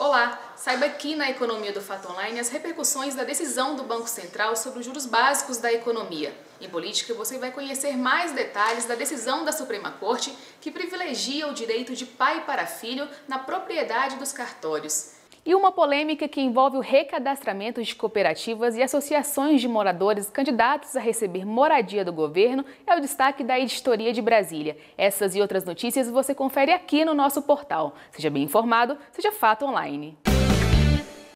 Olá! Saiba aqui na Economia do Fato Online as repercussões da decisão do Banco Central sobre os juros básicos da economia. Em política, você vai conhecer mais detalhes da decisão da Suprema Corte que privilegia o direito de pai para filho na propriedade dos cartórios. E uma polêmica que envolve o recadastramento de cooperativas e associações de moradores candidatos a receber moradia do governo é o destaque da Editoria de Brasília. Essas e outras notícias você confere aqui no nosso portal. Seja bem informado, seja fato online.